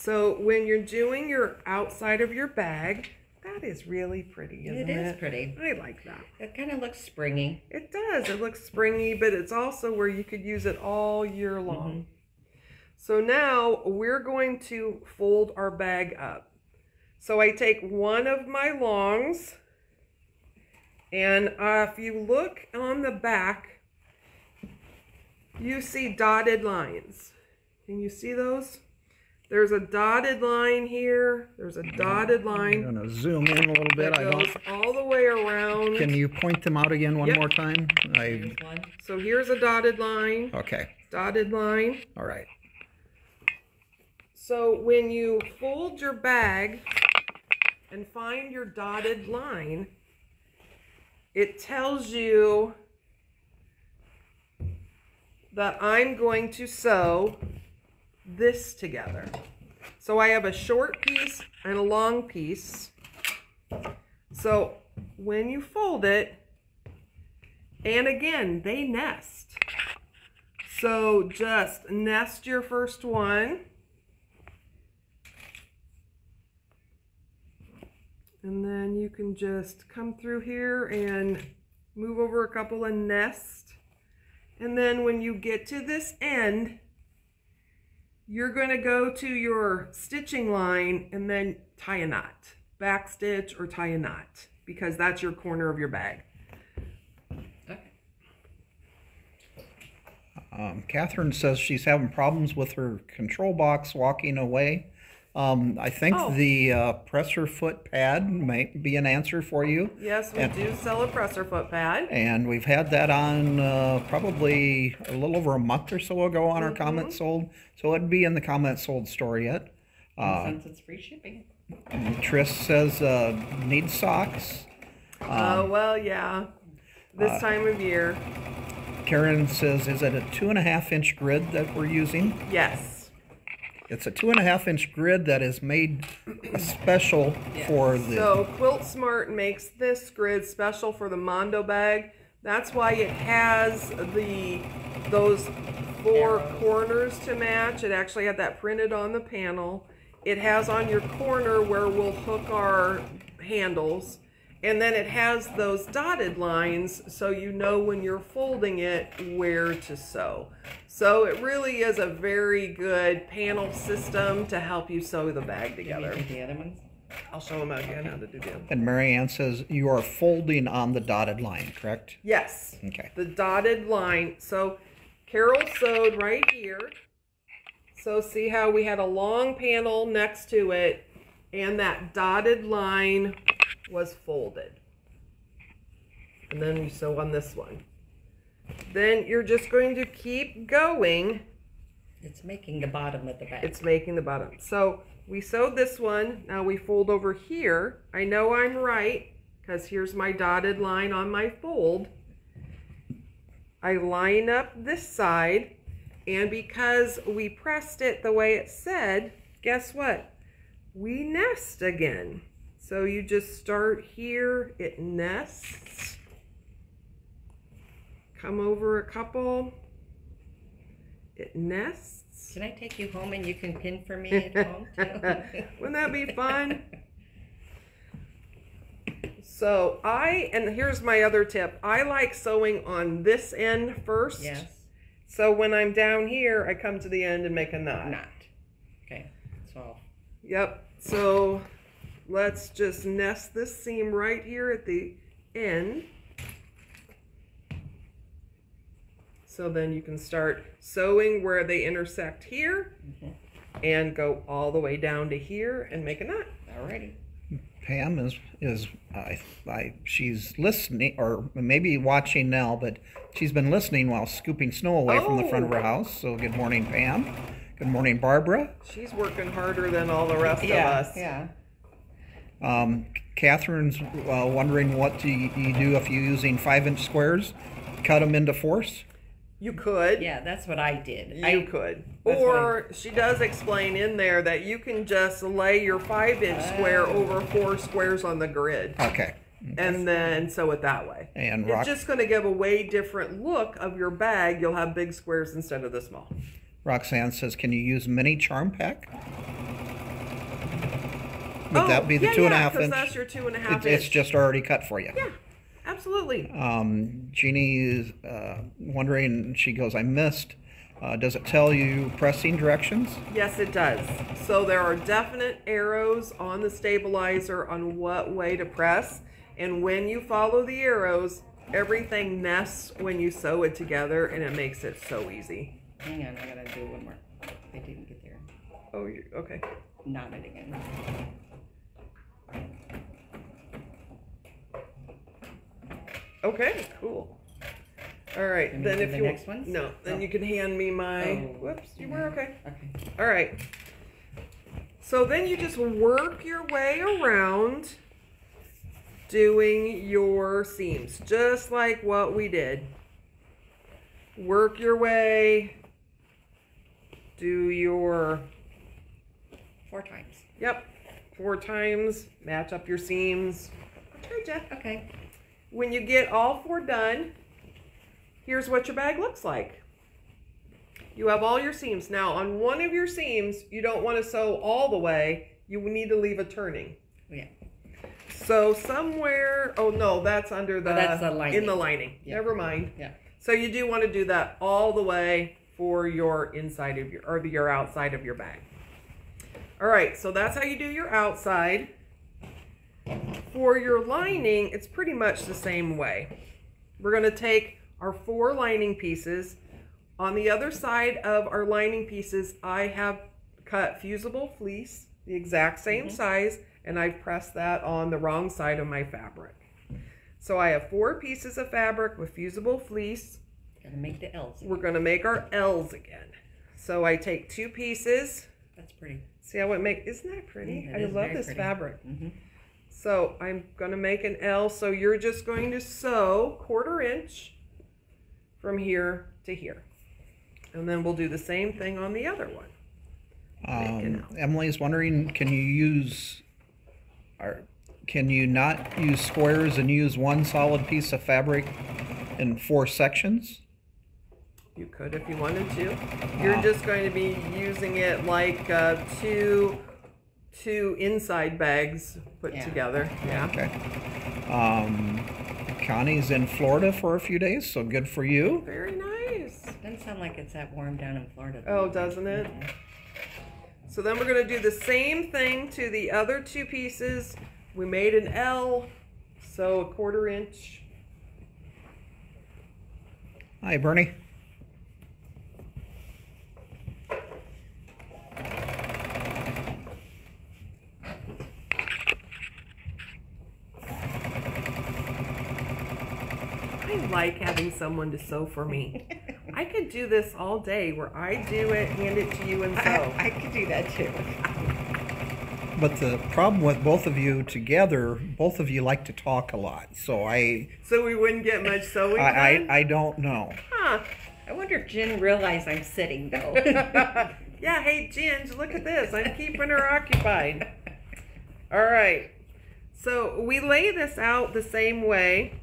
So when you're doing your outside of your bag, that is really pretty, isn't It it? is pretty. I like that. It kind of looks springy. It does. It looks springy, but it's also where you could use it all year long. Mm-hmm. So now we're going to fold our bag up. So I take one of my longs, and uh, if you look on the back, you see dotted lines. Can you see those? There's a dotted line here. There's a dotted line. I'm gonna zoom in a little bit. that I goes don't. all the way around. Can you point them out again one Yep. more time? I. So here's a dotted line, Okay. dotted line. All right. So when you fold your bag and find your dotted line, it tells you that I'm going to sew this together. So I have a short piece and a long piece. So when you fold it, and again, they nest. So just nest your first one. And then you can just come through here and move over a couple and nest. And then when you get to this end, you're going to go to your stitching line and then tie a knot. Back stitch or tie a knot because that's your corner of your bag. Okay. Um, Catherine says she's having problems with her control box walking away. Um, I think Oh. the uh, presser foot pad might be an answer for you. Yes, we And- do sell a presser foot pad. And we've had that on uh, probably a little over a month or so ago on our Mm-hmm. CommentSold. So it'd be in the CommentSold store yet. Uh, Since it's free shipping. Trish says uh, need socks. Oh, well, yeah. This uh, time of year. Karen says, is it a two and a half inch grid that we're using? Yes. It's a two and a half inch grid that is made special for the. So Quiltsmart makes this grid special for the Mondo bag. That's why it has the those four Arrows. corners to match. It actually had that printed on the panel. It has on your corner where we'll hook our handles. And then it has those dotted lines so you know when you're folding it where to sew. So it really is a very good panel system to help you sew the bag Can you together. the other ones? I'll show them again how to do them. and Marianne says you are folding on the dotted line, correct? Yes, Okay. the dotted line. So Carol sewed right here. So see how we had a long panel next to it and that dotted line was folded. And then you sew on this one. Then you're just going to keep going. It's making the bottom of the bag. It's making the bottom. So we sewed this one. Now we fold over here. I know I'm right because here's my dotted line on my fold. I line up this side and because we pressed it the way it said, guess what? We nest again. So you just start here, it nests. Come over a couple. It nests. Can I take you home and you can pin for me at home too? Wouldn't that be fun? So I, and here's my other tip. I like sewing on this end first. yes. So when I'm down here, I come to the end and make a knot. Knot. Okay. So Yep. So let's just nest this seam right here at the end. So then you can start sewing where they intersect here Mhm. and go all the way down to here and make a knot. already. Pam is is I, I she's listening or maybe watching now, but she's been listening while scooping snow away from the front of her Oh. house. So good morning, Pam. Good morning, Barbara. She's working harder than all the rest of Yeah. us. Yeah. Um, Catherine's uh, wondering what do you, you do if you're using five inch squares? Cut them into fourths. You could. Yeah. That's what I did. You I could. That's Or she does explain in there that you can just lay your five inch square Oh. over four squares on the grid Okay. and then sew it that way. And It's Rock, just going to give a way different look of your bag. You'll have big squares instead of the small. Roxanne says, can you use mini charm pack? Would that be the Oh, yeah, two and a yeah, inch? that's your two and a half It- inch. it's just already cut for you. Yeah, absolutely. Um, Jeannie is uh, wondering, she goes, I missed. Uh, does it tell you pressing directions? Yes, it does. So there are definite arrows on the stabilizer on what way to press. And when you follow the arrows, everything nests when you sew it together and it makes it so easy. hang on. I gotta do one more. I didn't get there. Oh, you, okay. Not it again. Okay, cool. All right, Can we then do if the you next ones? no, then Oh. you can hand me my. Oh, Whoops, you were okay. Okay. All right. So then you just work your way around doing your seams, just like what we did. Work your way, do your, Four times. yep, four times, match up your seams. Hi, Jeff. Okay. When you get all four done, here's what your bag looks like. You have all your seams. Now, on one of your seams, you don't want to sew all the way. You need to leave a turning. Yeah. So somewhere, oh no, that's under oh, the, Oh, that's the lining. in the lining. Yeah. Never mind. Yeah. So you do want to do that all the way for your inside of your, or your outside of your bag. All right, so that's how you do your outside. For your lining, it's pretty much the same way. We're going to take our four lining pieces. On the other side of our lining pieces, I have cut fusible fleece the exact same mm-hmm. size, and I've pressed that on the wrong side of my fabric. So I have four pieces of fabric with fusible fleece. Gotta make the L's. We're gonna make our L's again. So I take two pieces. That's pretty. See how it make? Isn't that pretty? Mm, it I love this pretty. fabric. Mhm. So I'm gonna make an L. So you're just going to sew quarter inch from here to here, and then we'll do the same thing on the other one. Um, Emily's wondering, can you use, or can you not use squares and use one solid piece of fabric in four sections? You could if you wanted to. You're just going to be using it like uh, two two inside bags put Yeah. together. Yeah. Okay. Um, Connie's in Florida for a few days, so good for you. Very nice. Doesn't sound like it's that warm down in Florida. though. Oh, doesn't it? So then we're going to do the same thing to the other two pieces. We made an L, so a quarter inch. Hi, Bernie. I like having someone to sew for me. I could do this all day where I do it, hand it to you, and sew. I, I could do that too. But the problem with both of you together, both of you like to talk a lot. So I, So we wouldn't get much sewing I, done? I, I don't know. Huh. I wonder if Jen realized I'm sitting though. yeah, hey, Ginge, look at this. I'm keeping her occupied. All right. So we lay this out the same way.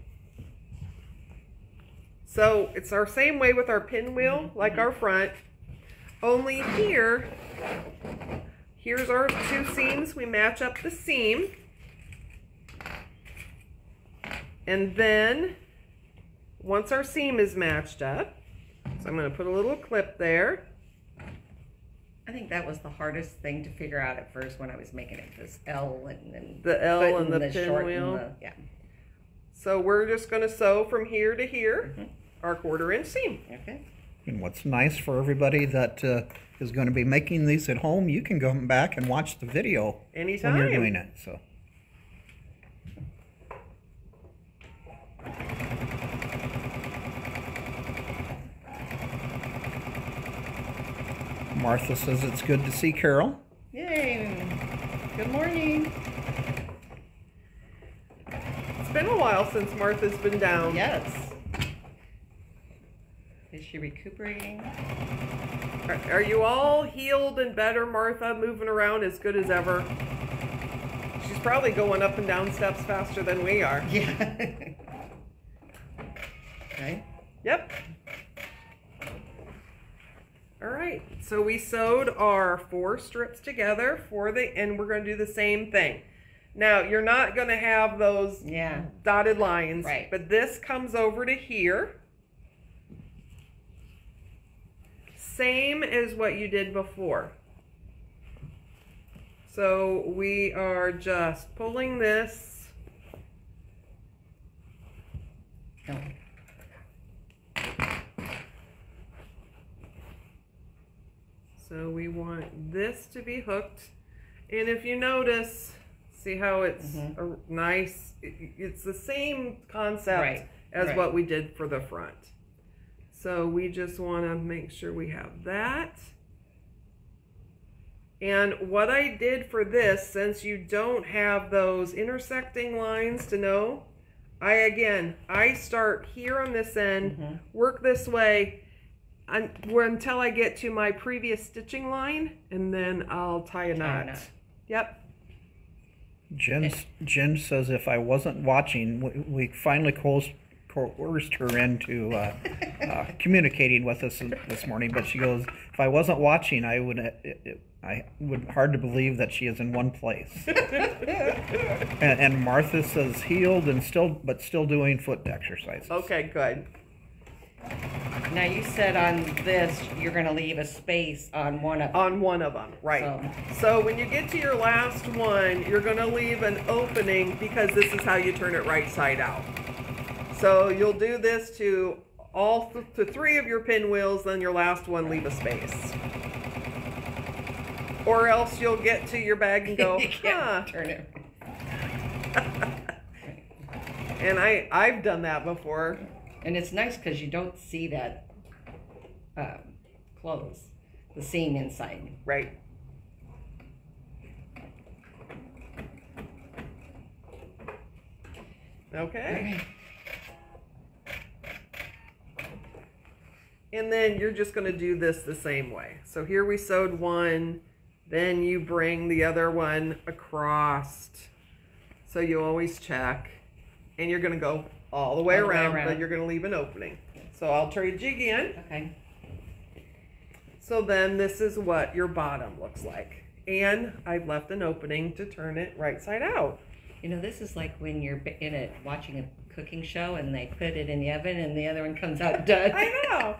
So it's our same way with our pinwheel, like our front. Only here, here's our two seams. We match up the seam. And then, once our seam is matched up, so I'm going to put a little clip there. I think that was the hardest thing to figure out at first when I was making it. This L and then The L and the, and pinwheel. the- yeah. So we're just going to sew from here to here, Mhm. Our quarter inch seam. Okay. And what's nice for everybody that uh, is going to be making these at home, you can go back and watch the video Anytime. when you're doing it. So. Martha says it's good to see Carol. Yay. Good morning. It's been a while since Martha's been down. Yes. Is she recuperating? Are, are you all healed and better, Martha? Moving around as good as ever? She's probably going up and down steps faster than we are. Yeah. okay. Yep. All right. So we sewed our four strips together for the, and we're going to do the same thing. Now you're not going to have those Yeah. dotted lines, Right. But this comes over to here. Same as what you did before. So we are just pulling this No. So we want this to be hooked. And if you notice, see how it's Mhm. a nice, it's the same concept Right, as right. what we did for the front. So we just want to make sure we have that. And what I did for this, since you don't have those intersecting lines to know, I again, I start here on this end, Mhm. work this way un- until I get to my previous stitching line, and then I'll tie a Tie a knot. knot. Yep. Jen, Jen says if I wasn't watching, we, we finally coerced, coerced her into uh, uh, communicating with us this morning. But she goes, if I wasn't watching, I would, it, it, I would hard to believe that she is in one place. and, and Martha says healed and still, but still doing foot exercises. Okay, good. Now you said on this you're gonna leave a space on one of On one of them, right. So- So when you get to your last one, you're going to leave an opening because this is how you turn it right side out. So you'll do this to all th- to three of your pinwheels, then your last one leave a space. Or else you'll get to your bag and go, you can't huh. turn it. And I, I've done that before. And it's nice because you don't see that um, close, the seam inside. Right. Okay. And then you're just going to do this the same way. So here we sewed one, then you bring the other one across. So you always check. And you're going to go all the way, All the way around, around. but you're going to leave an opening. So I'll trade you again. Okay. So then this is what your bottom looks like. And I've left an opening to turn it right side out. You know, this is like when you're in a watching a cooking show and they put it in the oven and the other one comes out done. I know.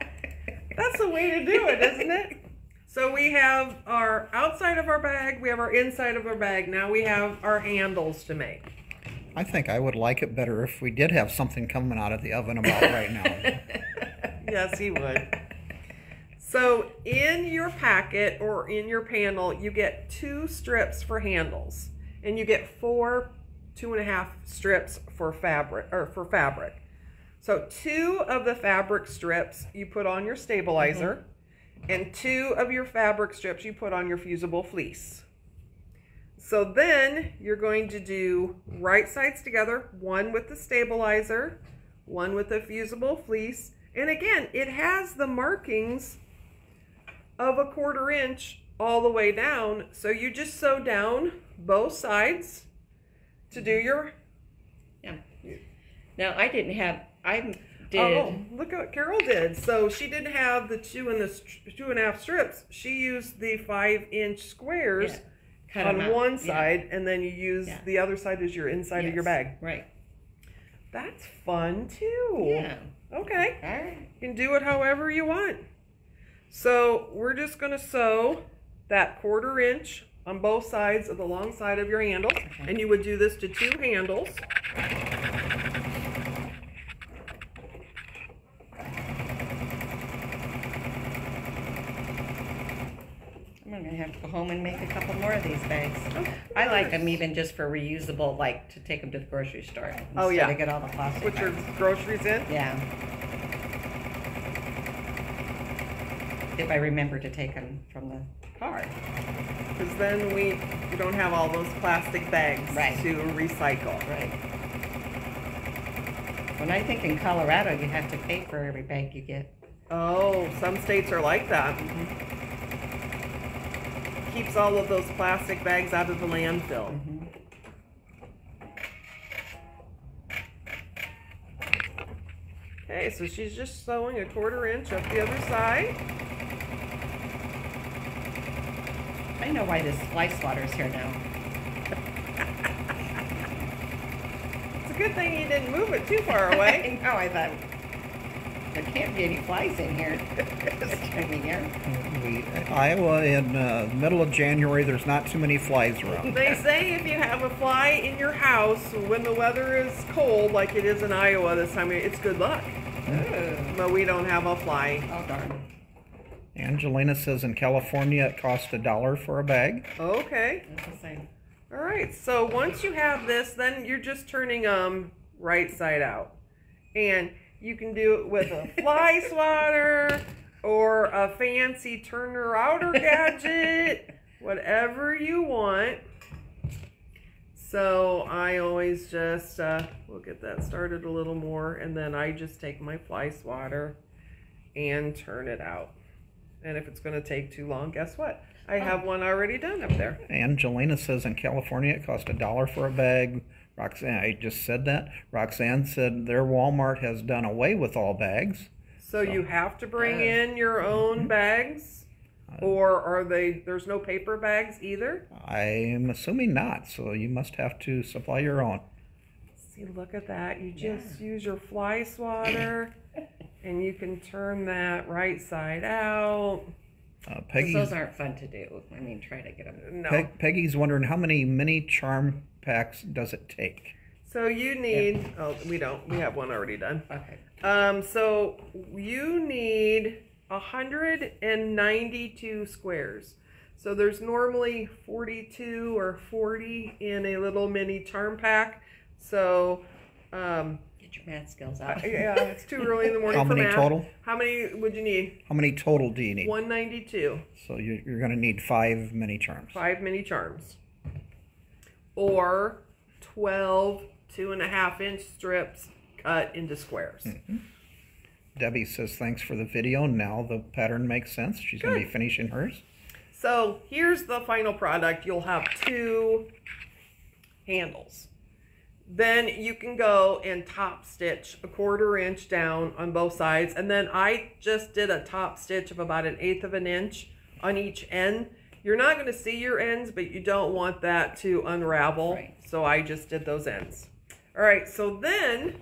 That's the way to do it, isn't it? So we have our outside of our bag, we have our inside of our bag. Now we have our handles to make. I think I would like it better if we did have something coming out of the oven about right now. Yes, he would. So in your packet or in your panel, you get two strips for handles, and you get four two and a half strips for fabric or for fabric. So two of the fabric strips you put on your stabilizer, mm-hmm. and two of your fabric strips you put on your fusible fleece. So then you're going to do right sides together, one with the stabilizer, one with the fusible fleece. And again, it has the markings of a quarter inch all the way down. So you just sew down both sides to do your. Yeah. Now I didn't have. I oh, did. Oh, look at what Carol did. So she didn't have the two and the two and a half strips. She used the five inch squares Yeah. On out. one Yeah. side, and then you use Yeah. the other side as your inside of your bag. Right. That's fun too. Yeah. Okay. All right. You can do it however you want. So we're just going to sew that quarter inch on both sides of the long side of your handle. And you would do this to two handles. I'm gonna have to go home and make a couple more of these bags. Of I like them even just for reusable, like to take them to the grocery store. Oh, yeah. of get all the plastic. Put your bags. groceries in. Yeah. If I remember to take them from the car. Because then we, you don't have all those plastic bags Right. to recycle. Right. When I think in Colorado, you have to pay for every bag you get. Oh, some states are like that. Mm-hmm. Keeps all of those plastic bags out of the landfill. Mhm. Okay, so she's just sewing a quarter inch up the other side. I know why this fly swatter's here now. It's a good thing you didn't move it too far away. Know, I thought, there can't be any flies in here this time of year. We, Iowa in uh, middle of January, there's not too many flies around. They say if you have a fly in your house when the weather is cold, like it is in Iowa this time, of year, it's good luck. Oh, But we don't have a fly. oh darn. Angelina says in California it costs a dollar for a bag. Okay. That's the same. All right. So once you have this, then you're just turning um right side out, and you can do it with a fly swatter or a fancy turner outer gadget, whatever you want. So I always just uh, we'll get that started a little more, and then I just take my fly swatter and turn it out. And if it's going to take too long, guess what? I have one already done up there. Angelina says in California it costs a dollar for a bag. Roxanne, I just said that. Roxanne said their Walmart has done away with all bags. So you have to bring Uh, in your own bags, or are they? There's no paper bags either. I'm assuming not, so you must have to supply your own. See, look at that. You just use your fly swatter, and you can turn that right side out. Uh, 'Cause Peggy's, Those aren't fun to do. I mean, try to get them. No. Peg, Peggy's wondering how many mini charm packs does it take? So you need. Oh, we don't. We have one already done. Okay. Um. So you need hundred and ninety-two squares. So there's normally 42 or 40 in a little mini charm pack. So, um, Get your math skills uh, out. yeah, it's too early in the morning How for many math. total? How many would you need? How many total do you need? 192. So you, you're going to need five mini charms. Five mini charms. Or 12 two and a half inch strips cut into squares. Debbie says thanks for the video. Now the pattern makes sense. She's going to be finishing hers. So here's the final product. You'll have two handles. Then you can go and top stitch a quarter inch down on both sides. And then I just did a top stitch of about an eighth of an inch on each end. You're not going to see your ends, but you don't want that to unravel. Right. So I just did those ends. All right, so then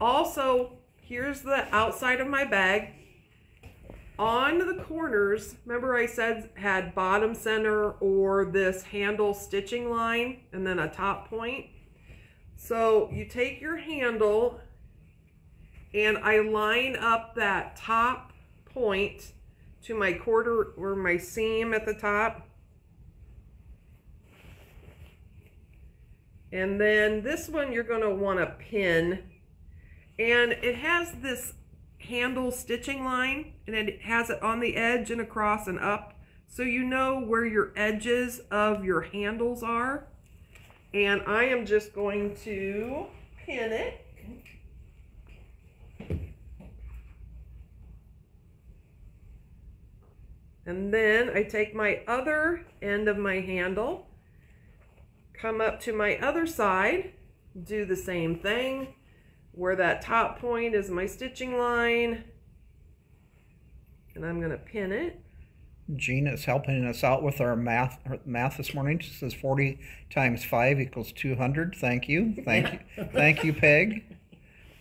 also here's the outside of my bag on the corners, remember I said had bottom center or this handle stitching line and then a top point. So you take your handle and I line up that top point to my quarter or my seam at the top. And then this one you're going to want to pin and it has this handle stitching line and it has it on the edge and across and up so you know where your edges of your handles are and I am just going to pin it. And then I take my other end of my handle come up to my other side do the same thing where that top point is my stitching line. And I'm gonna pin it Jean is helping us out with our math her math this morning. She says 40 times 5 equals 200. Thank you. Thank you. Thank you, Peg.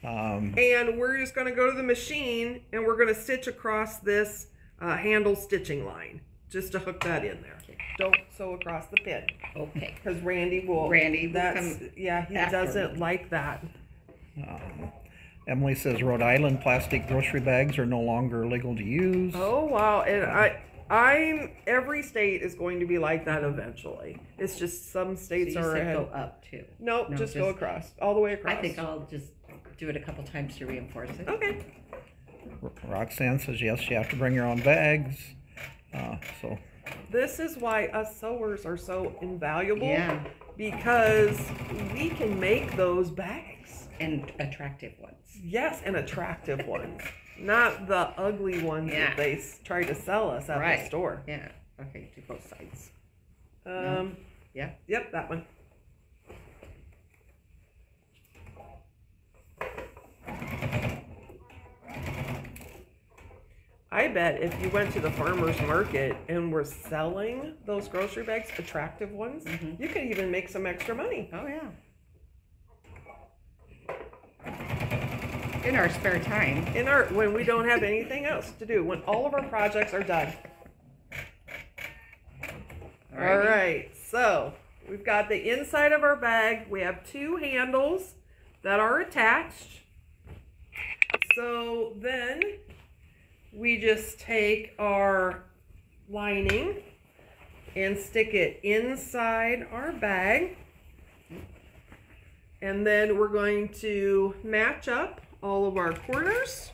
Um, and we're just gonna go to the machine and we're gonna stitch across this uh, handle stitching line just to hook that in there don't sew across the pin Okay. because Randy will Randy will that's come yeah he after. doesn't like that um, Emily says Rhode Island plastic grocery bags are no longer legal to use. oh wow and I I'm every state is going to be like that eventually it's just some So states you are said ahead go up too. nope No, just, go across all the way across I think I'll just do it a couple times to reinforce it. okay Roxanne says yes, you have to bring your own bags. Uh, so This is why us sewers are so invaluable. Yeah, Because we can make those bags. And attractive ones. Yes, and attractive ones. Not the ugly ones Yeah. that they try to sell us at the store. Yeah. Okay, do both sides. Um, Yeah. Yep, that one. I bet if you went to the farmer's market and were selling those grocery bags, attractive ones, Mhm. you could even make some extra money. Oh yeah. In our spare time. In our when we don't have anything else to do, when all of our projects are done. All Alrighty. right, so we've got the inside of our bag. We have two handles that are attached. So then we just take our lining and stick it inside our bag. And then we're going to match up all of our corners.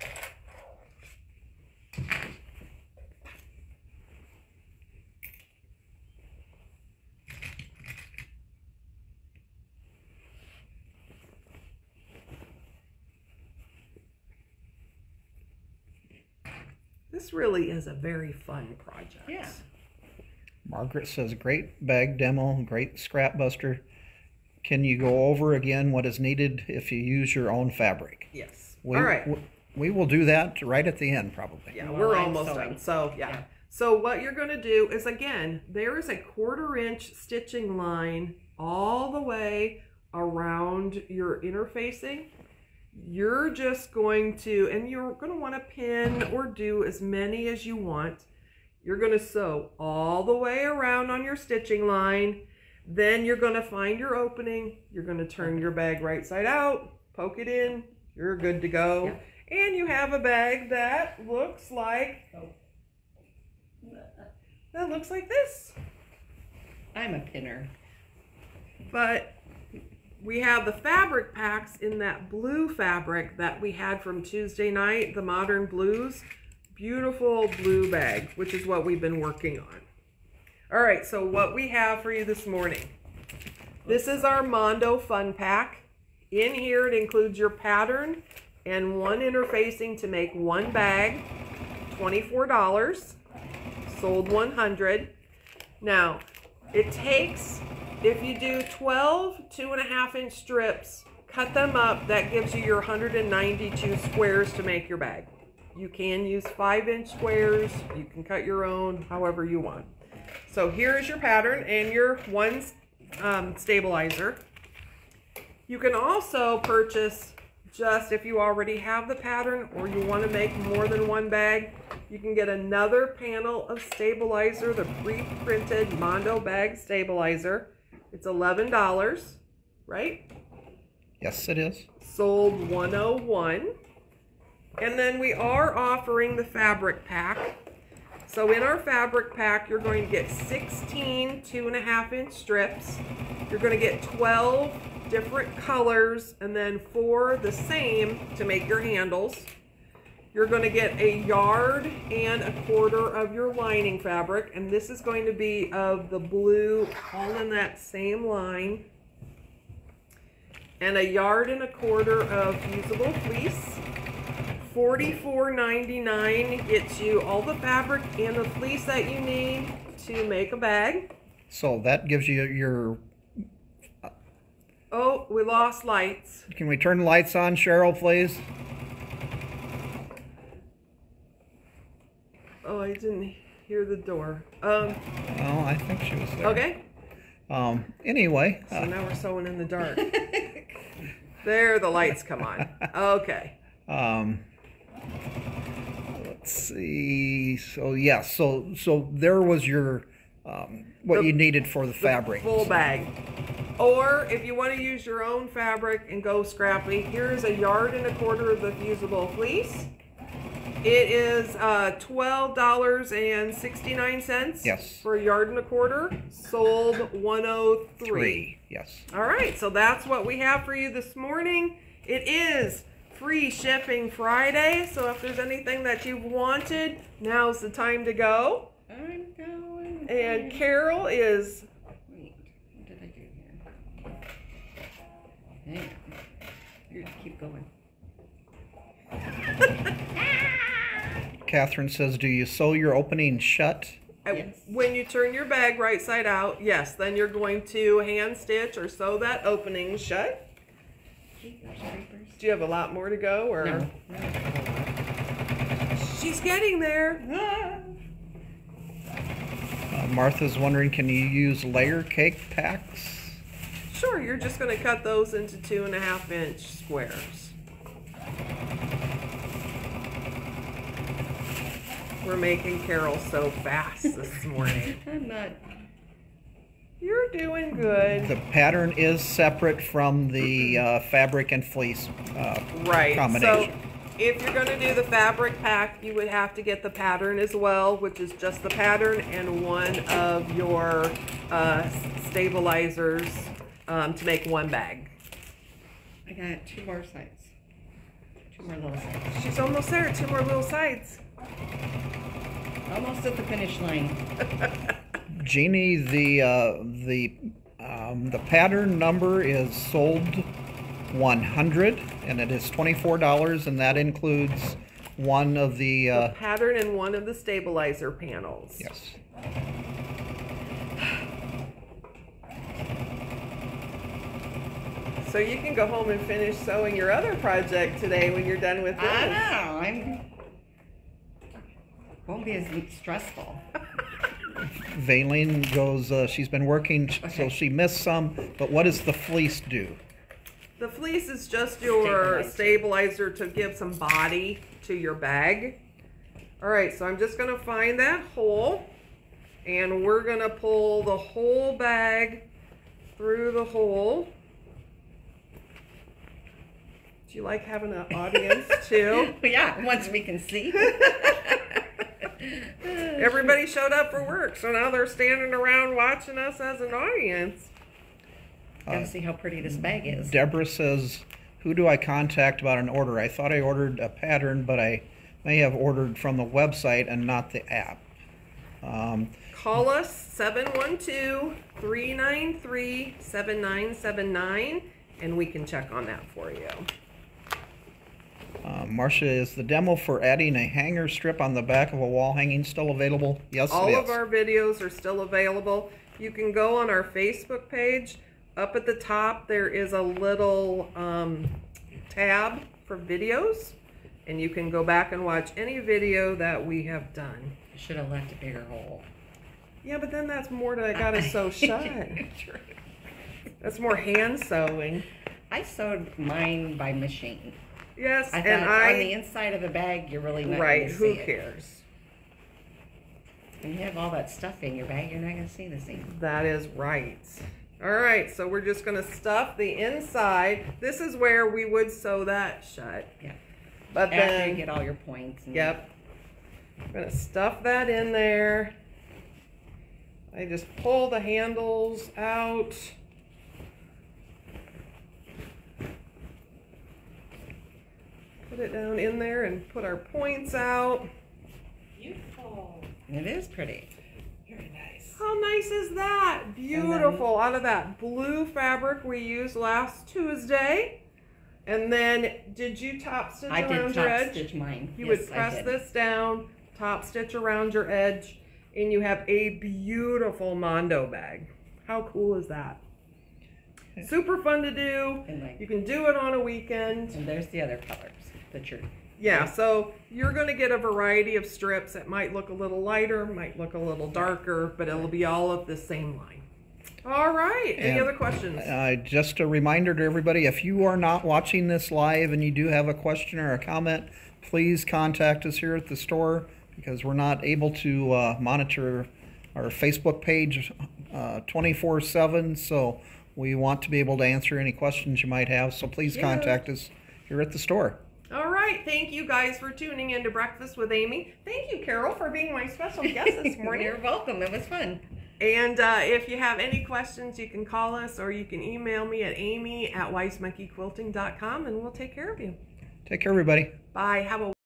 This really is a very fun project. Yeah. Margaret says great bag demo, great scrap buster. Can you go over again what is needed if you use your own fabric? Yes. We, All right. we, we will do that right at the end, probably. Yeah, we're I'm almost sewing. done. So yeah. Yeah. So what you're going to do is again, there is a quarter inch stitching line all the way around your interfacing. You're just going to, and you're going to want to pin or do as many as you want. You're going to sew all the way around on your stitching line. Then you're going to find your opening. You're going to turn your bag right side out, poke it in. You're good to go. And you have a bag that looks like that looks like this. I'm a pinner. But we have the fabric packs in that blue fabric that we had from Tuesday night, the modern blues. Beautiful blue bag, which is what we've been working on. All right, so what we have for you this morning. This is our Mondo Fun Pack. In here, it includes your pattern and one interfacing to make one bag, $24, sold 100. Now, it takes, if you do 12 two and a half inch strips, cut them up, that gives you your 192 squares to make your bag. You can use five inch squares, you can cut your own, however you want. So here is your pattern and your one um, stabilizer. You can also purchase just if you already have the pattern or you want to make more than one bag, you can get another panel of stabilizer, the pre-printed Mondo bag stabilizer. It's $11, right? Yes, it is. Sold 101. And then we are offering the fabric pack. So in our fabric pack, you're going to get 16 two and a half inch strips. You're going to get 12 different colors and then four the same to make your handles. You're going to get a yard and a quarter of your lining fabric, and this is going to be of the blue, all in that same line. And a yard and a quarter of fusible fleece. $44.99 gets you all the fabric and the fleece that you need to make a bag. So that gives you your. Oh, we lost lights. Can we turn lights on, Cheryl, please? Oh, I didn't hear the door. Um, Oh, I think she was there. okay. Um. Anyway, So uh, now we're sewing in the dark. there, the lights come on. Okay. um. Let's see. So yeah. So so there was your um, what The- you needed for the fabric. Full bag. Or if you want to use your own fabric and go scrappy, here's a yard and a quarter of the fusible fleece. It is uh, twelve dollars and sixty nine cents. Yes. For a yard and a quarter, sold one oh. Three. Yes. All right, so that's what we have for you this morning. It is free shipping Friday, so if there's anything that you've wanted, now's the time to go. I'm going. And Carol is Wait, what did I do here? Hang on. You keep going. Catherine says, "Do you sew your opening shut?" uh, Yes. when you turn your bag right side out, yes, then you're going to hand stitch or sew that opening shut. Jeepers creepers. Do you have a lot more to go or No. no. she's getting there? Ah. Uh, Martha's wondering, can you use layer cake packs? Sure, you're just gonna cut those into two and a half inch squares. We're making Carol so fast this morning. I'm not. You're doing good. The pattern is separate from the uh, fabric and fleece. Uh, Right. So if you're gonna do the fabric pack, you would have to get the pattern as well, which is just the pattern and one of your uh, stabilizers um, to make one bag. I got two more sides. Two more little sides. She's almost there. Two more little sides. Almost at the finish line. Jeannie, the uh, the um, the pattern number is sold 100, and it is $24, and that includes one of the uh, the pattern and one of the stabilizer panels. yes. So you can go home and finish sewing your other project today when you're done with this. I know. I'm. Won't be as stressful. Valine goes. Uh, she's been working, so Okay. she missed some. But what does the fleece do? The fleece is just your Stabilizer. stabilizer to give some body to your bag. All right, so I'm just gonna find that hole and we're gonna pull the whole bag through the hole. Do you like having an audience too? yeah, once we can see. Everybody showed up for work, so now they're standing around watching us as an audience. Gotta see how pretty this bag is. Deborah says, "Who do I contact about an order? I thought I ordered a pattern, but I may have ordered from the website and not the app." Um, Call us 712 393 7979 and we can check on that for you. Uh, Marcia, is the demo for adding a hanger strip on the back of a wall hanging still available? Yes, All of our videos are still available. You can go on our Facebook page. Up at the top, there is a little um, tab for videos, and you can go back and watch any video that we have done. Should have left a bigger hole. Yeah, but then that's more that I gotta sew shut. That's more hand sewing. I sewed mine by machine. Yes, I and on the inside of the bag, you're really not right. Who see it. cares? When you have all that stuff in your bag, you're not gonna see the seam. That is right. All right, so we're just gonna stuff the inside. This is where we would sew that shut. Yeah. But After then, you get all your points. Yep. I'm gonna stuff that in there. I just pull the handles out. Put it down in there and put our points out. Beautiful. It is pretty. Very nice. How nice is that? Beautiful. Out of that blue fabric we used last Tuesday. And then, did you top stitch I around did your top edge? stitch mine. You Yes, would press this down, top stitch around your edge, and you have a beautiful Mondo bag. How cool is that? Super fun to do. And, like, You can do it on a weekend. and there's the other colors that you're. Yeah, so you're going to get a variety of strips. It might look a little lighter, might look a little darker, but it'll be all of the same line. All right. Any And- other questions? Uh, just a reminder to everybody, if you are not watching this live and you do have a question or a comment, please contact us here at the store because we're not able to uh, monitor our Facebook page uh, 24-7. So we want to be able to answer any questions you might have. So please Yeah. contact us here at the store. All right. Thank you guys for tuning in to Breakfast with Amy. Thank you, Carol, for being my special guest this morning. You're welcome. It was fun. And uh, if you have any questions, you can call us or you can email me at amy at wisemonkeyquilting.com and we'll take care of you. Take care, everybody. Bye. Have a